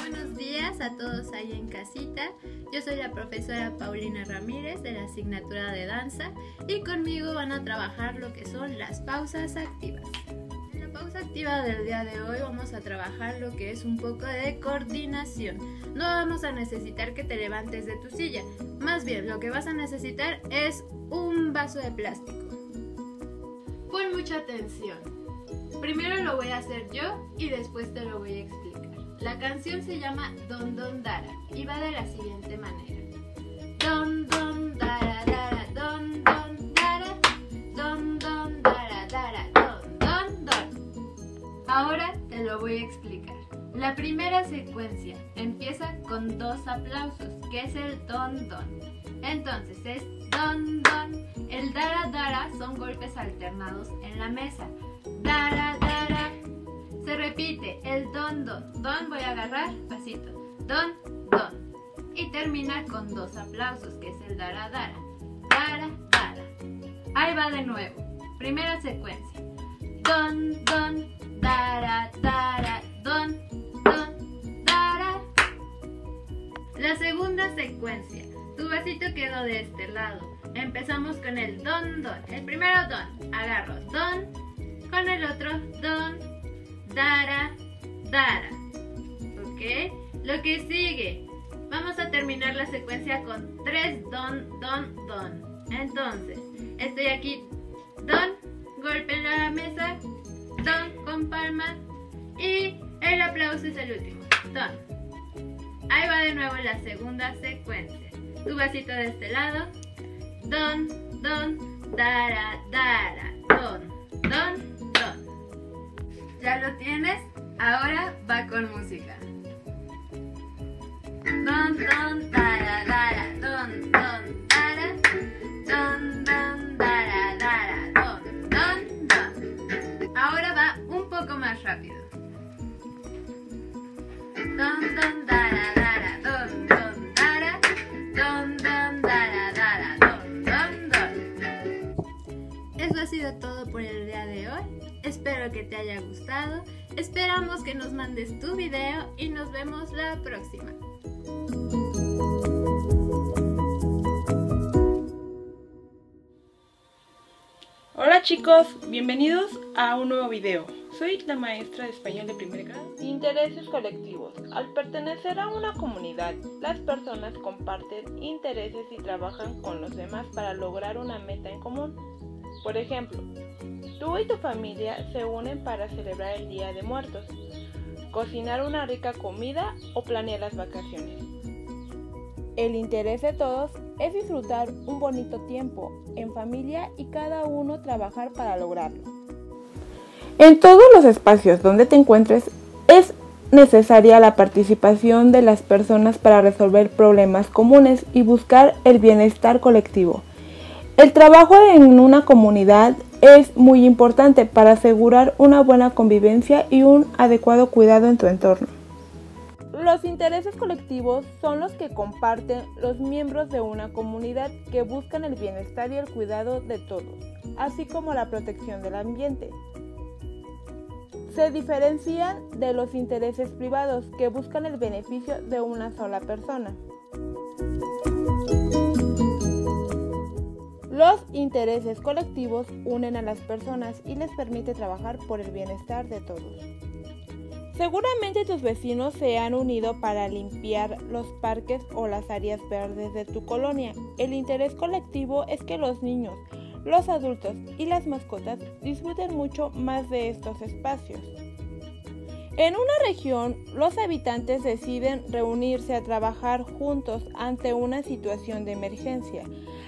Buenos días a todos ahí en casita. Yo soy la profesora Paulina Ramírez de la asignatura de danza y conmigo van a trabajar lo que son las pausas activas. Pausa activa del día de hoy vamos a trabajar lo que es un poco de coordinación. No vamos a necesitar que te levantes de tu silla, más bien lo que vas a necesitar es un vaso de plástico. Pon mucha atención. Primero lo voy a hacer yo y después te lo voy a explicar. La canción se llama Don Don Dara y va de la siguiente manera. Don voy a explicar. La primera secuencia empieza con dos aplausos, que es el Don Don. Entonces es Don Don. El Dara Dara son golpes alternados en la mesa. Dara Dara. Se repite el don, don. Don voy a agarrar, pasito. Don, don. Y termina con dos aplausos, que es el dara, dara. Dara, dara. Ahí va de nuevo. Primera secuencia. Don, don, Secuencia. Tu vasito quedó de este lado. Empezamos con el don, don. El primero don. Agarro don. Con el otro don, dara, dara. ¿Ok? Lo que sigue. Vamos a terminar la secuencia con tres don, don, don. Entonces, estoy aquí. Don, golpe en la mesa. Don con palma. Y el aplauso es el último. Don. Ahí va de nuevo la segunda secuencia. Tu vasito de este lado. Don, don, dara, dara. Don, don, don. ¿Ya lo tienes? Ahora va con música. Don, don, dara, dara, don, don, dara, don, don, dara, dara, don, don, don. Ahora va un poco más rápido. Ha sido todo por el día de hoy. Espero que te haya gustado. Esperamos que nos mandes tu video y nos vemos la próxima. Hola chicos, bienvenidos a un nuevo video. Soy la maestra de español de primer grado. Intereses colectivos. Al pertenecer a una comunidad, las personas comparten intereses y trabajan con los demás para lograr una meta en común. Por ejemplo, tú y tu familia se unen para celebrar el Día de Muertos, cocinar una rica comida o planear las vacaciones. El interés de todos es disfrutar un bonito tiempo en familia y cada uno trabajar para lograrlo. En todos los espacios donde te encuentres es necesaria la participación de las personas para resolver problemas comunes y buscar el bienestar colectivo. El trabajo en una comunidad es muy importante para asegurar una buena convivencia y un adecuado cuidado en tu entorno. Los intereses colectivos son los que comparten los miembros de una comunidad que buscan el bienestar y el cuidado de todos, así como la protección del ambiente. Se diferencian de los intereses privados que buscan el beneficio de una sola persona. Los intereses colectivos unen a las personas y les permite trabajar por el bienestar de todos. Seguramente tus vecinos se han unido para limpiar los parques o las áreas verdes de tu colonia. El interés colectivo es que los niños, los adultos y las mascotas disfruten mucho más de estos espacios. En una región, los habitantes deciden reunirse a trabajar juntos ante una situación de emergencia.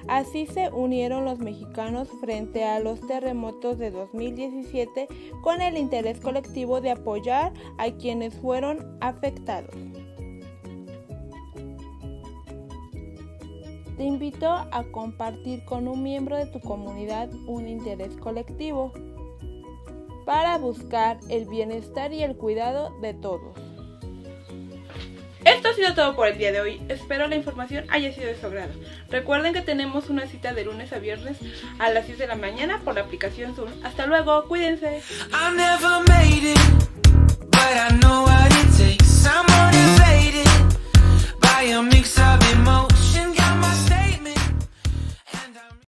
Así se unieron los mexicanos frente a los terremotos de 2017 con el interés colectivo de apoyar a quienes fueron afectados. Te invito a compartir con un miembro de tu comunidad un interés colectivo para buscar el bienestar y el cuidado de todos. Esto ha sido todo por el día de hoy. Espero la información haya sido de su agrado. Recuerden que tenemos una cita de lunes a viernes a las 10 de la mañana por la aplicación Zoom. Hasta luego, cuídense.